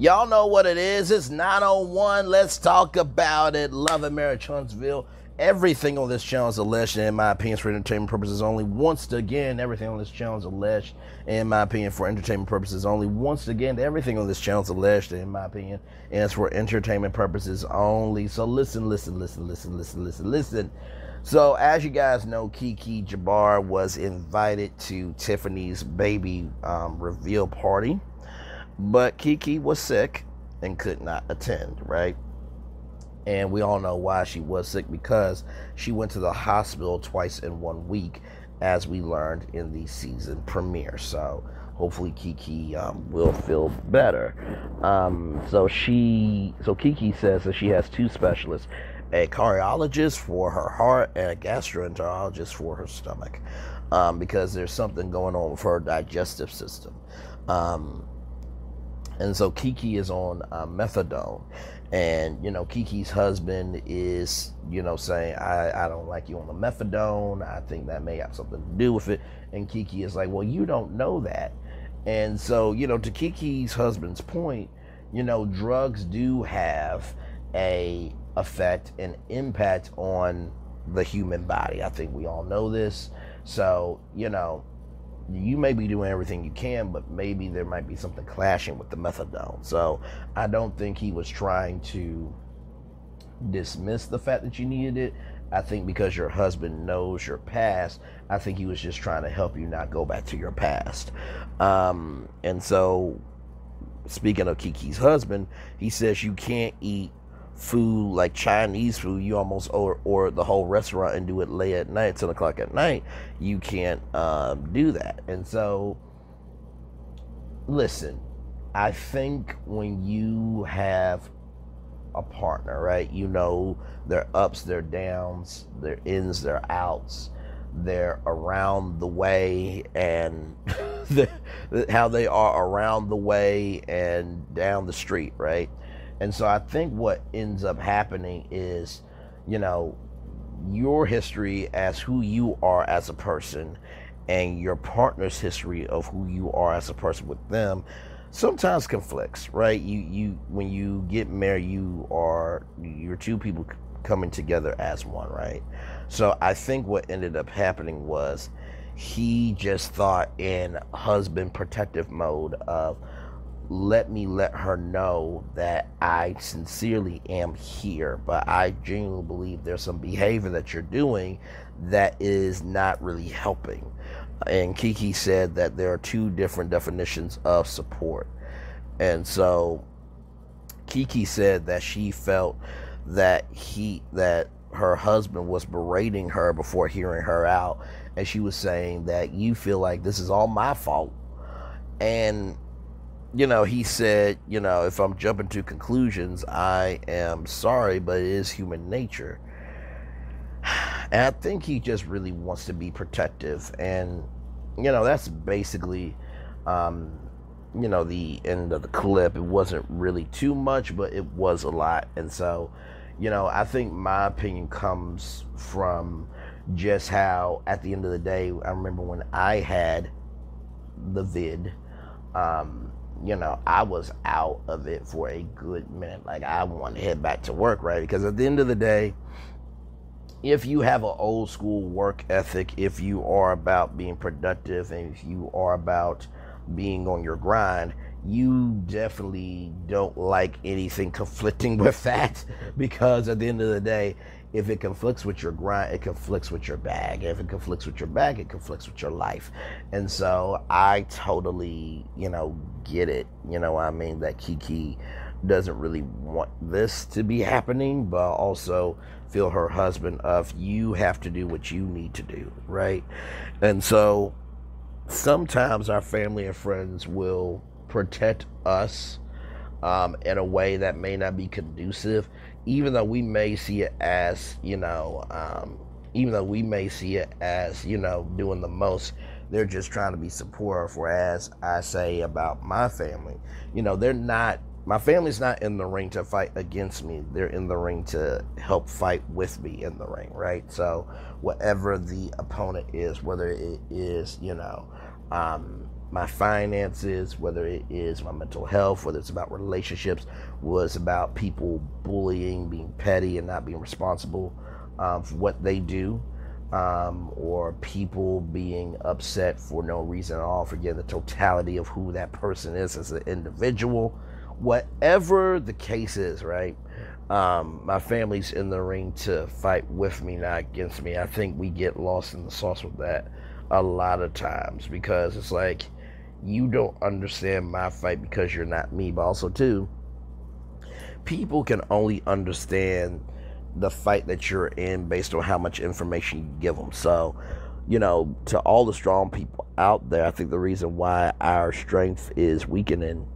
Y'all know what it is. It's 901. Let's talk about it. Love and Marriage Huntsville. Everything on this channel is alleged, in my opinion, for entertainment purposes only. Once again, everything on this channel is alleged, in my opinion, for entertainment purposes only. Once again, everything on this channel is alleged, in my opinion, and it's for entertainment purposes only. So listen, listen, listen, listen, listen, listen, listen. So, as you guys know, Keke Jabbar was invited to Tiffany's baby um, reveal party but Keke was sick and could not attend, right? And we all know why she was sick because she went to the hospital twice in one week, as we learned in the season premiere. So hopefully Keke um, will feel better. Um, so she, so Keke says that she has two specialists, a cardiologist for her heart and a gastroenterologist for her stomach, um, because there's something going on with her digestive system. And so Keke is on uh, methadone. And, you know, Keke's husband is, you know, saying, I, I don't like you on the methadone. I think that may have something to do with it. And Keke is like, well, you don't know that. And so, you know, to Keke's husband's point, you know, drugs do have a effect and impact on the human body. I think we all know this. So, you know, you may be doing everything you can, but maybe there might be something clashing with the methadone. So I don't think he was trying to dismiss the fact that you needed it. I think because your husband knows your past, I think he was just trying to help you not go back to your past. Um, and so, speaking of Keke's husband, he says you can't eat food like Chinese food, you almost or or the whole restaurant and do it late at night, ten o'clock at night. You can't um, do that, and so listen. I think when you have a partner, right? You know their ups, their downs, their ins, their outs. They're around the way and the, how they are around the way and down the street, right? And so I think what ends up happening is, you know, your history as who you are as a person and your partner's history of who you are as a person with them sometimes conflicts, right? You you when you get married, you are you're two people coming together as one, right? So I think what ended up happening was he just thought in husband protective mode of let me let her know that I sincerely am here, but I genuinely believe there's some behavior that you're doing that is not really helping. And Keke said that there are two different definitions of support. And so Keke said that she felt that he that her husband was berating her before hearing her out and she was saying that you feel like this is all my fault. And you know, he said, you know, if I'm jumping to conclusions, I am sorry, but it is human nature. And I think he just really wants to be protective. And, you know, that's basically, um, you know, the end of the clip. It wasn't really too much, but it was a lot. And so, you know, I think my opinion comes from just how, at the end of the day, I remember when I had the vid. Um, you know, I was out of it for a good minute. Like I want to head back to work, right? Because at the end of the day, if you have an old school work ethic, if you are about being productive and if you are about being on your grind, you definitely don't like anything conflicting with that because at the end of the day, if it conflicts with your grind, it conflicts with your bag. If it conflicts with your bag, it conflicts with your life. And so I totally, you know, get it. You know I mean? That Keke doesn't really want this to be happening, but also feel her husband of you have to do what you need to do, right? And so sometimes our family and friends will protect us um, in a way that may not be conducive even though we may see it as, you know, um, even though we may see it as, you know, doing the most, they're just trying to be supportive. Whereas I say about my family, you know, they're not, my family's not in the ring to fight against me. They're in the ring to help fight with me in the ring, right? So, whatever the opponent is, whether it is, you know, um, my finances, whether it is my mental health, whether it's about relationships, was about people bullying, being petty, and not being responsible um, for what they do, um, or people being upset for no reason at all, forgetting the totality of who that person is as an individual. Whatever the case is, right? Um, my family's in the ring to fight with me, not against me. I think we get lost in the sauce with that a lot of times because it's like you don't understand my fight because you're not me, but also too, people can only understand the fight that you're in based on how much information you give them. So, you know, to all the strong people out there, I think the reason why our strength is weakening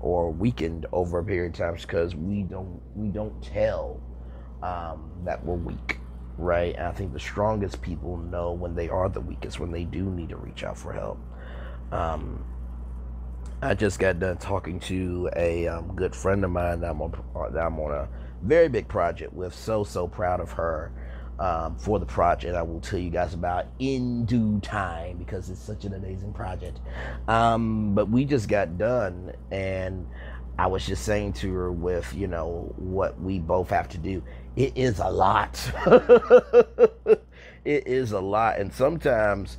or weakened over a period of time is because we don't we don't tell um, that we're weak, right? And I think the strongest people know when they are the weakest, when they do need to reach out for help. Um, I just got done talking to a um, good friend of mine that I'm, on, that I'm on a very big project with. So, so proud of her um, for the project. I will tell you guys about in due time because it's such an amazing project. Um, but we just got done, and I was just saying to her with, you know, what we both have to do. It is a lot. it is a lot. And sometimes,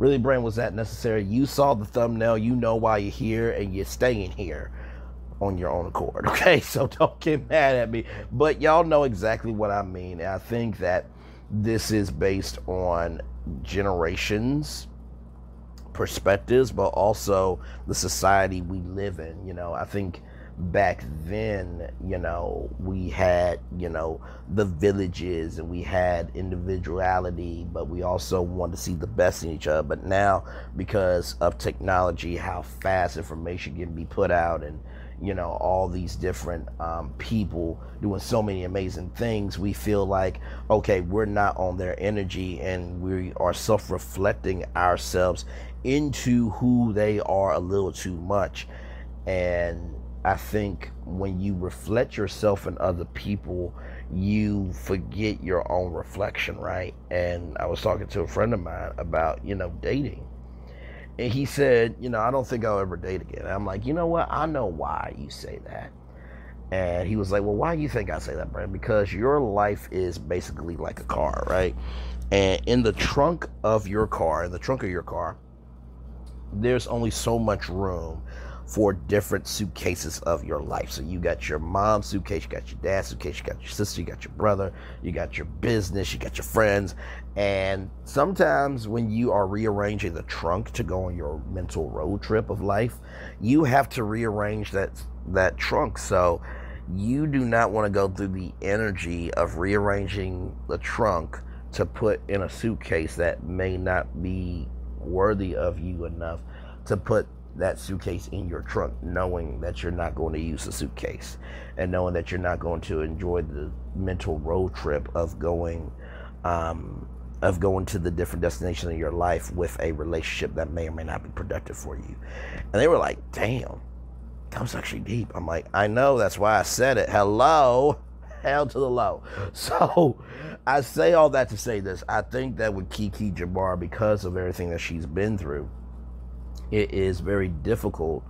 really brain was that necessary. You saw the thumbnail, you know why you're here and you're staying here on your own accord. Okay, so don't get mad at me. But y'all know exactly what I mean. I think that this is based on generations perspectives but also the society we live in you know i think back then you know we had you know the villages and we had individuality but we also wanted to see the best in each other. But now because of technology how fast information can be put out and you know all these different um, people doing so many amazing things we feel like okay we're not on their energy and we are self-reflecting ourselves into who they are a little too much. And i think when you reflect yourself in other people you forget your own reflection right and i was talking to a friend of mine about you know dating and he said, you know, I don't think I'll ever date again. And I'm like, you know what? I know why you say that. And he was like, well, why do you think I say that, Braylon? Because your life is basically like a car, right? And in the trunk of your car, in the trunk of your car, there's only so much room for different suitcases of your life. So you got your mom's suitcase, you got your dad's suitcase, you got your sister, you got your brother, you got your business, you got your friends. And sometimes when you are rearranging the trunk to go on your mental road trip of life, you have to rearrange that that trunk. So you do not want to go through the energy of rearranging the trunk to put in a suitcase that may not be worthy of you enough to put that suitcase in your trunk, knowing that you're not going to use the suitcase and knowing that you're not going to enjoy the mental road trip of going um, of going to the different destinations in your life with a relationship that may or may not be productive for you. And they were like, damn, that was actually deep. I'm like, I know, that's why I said it. Hello. Hell to the low. So I say all that to say this. I think that with Keke Jabbar, because of everything that she's been through, it is very difficult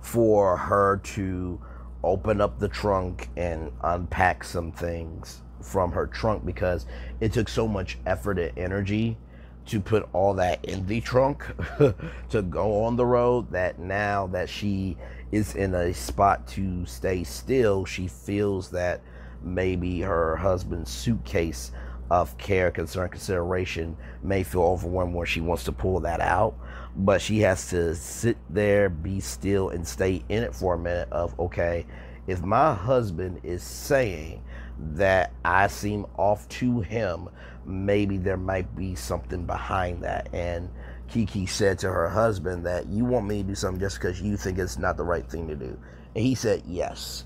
for her to open up the trunk and unpack some things from her trunk because it took so much effort and energy to put all that in the trunk to go on the road that now that she is in a spot to stay still, she feels that maybe her husband's suitcase of care, concern, consideration may feel overwhelmed where she wants to pull that out. But she has to sit there, be still, and stay in it for a minute of, okay, if my husband is saying that I seem off to him, maybe there might be something behind that. And Keke said to her husband that you want me to do something just because you think it's not the right thing to do. And he said yes.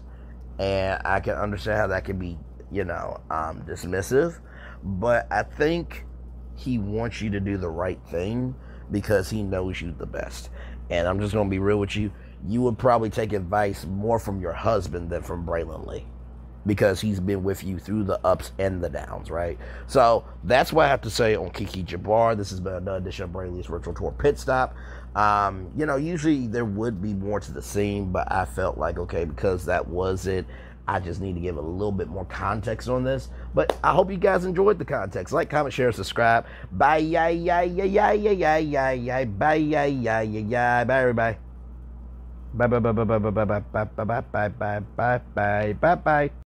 And I can understand how that can be, you know, um, dismissive. But I think he wants you to do the right thing because he knows you the best. And I'm just going to be real with you. You would probably take advice more from your husband than from Braylon Lee because he's been with you through the ups and the downs, right? So that's what I have to say on Keke Jabbar. This has been another edition of Braylon's Virtual Tour Pit Stop. Um, you know, usually there would be more to the scene, but I felt like, okay, because that was it, I just need to give a little bit more context on this. But I hope you guys enjoyed the context. Like, comment, share, subscribe. Bye, yeah, yeah, yeah, yeah, yeah, yeah, yeah. Bye, yeah, yeah, yeah, yeah. Bye, everybody. Bye, bye, bye, bye, bye, bye, bye, bye, bye, bye, bye, bye, bye, bye, bye.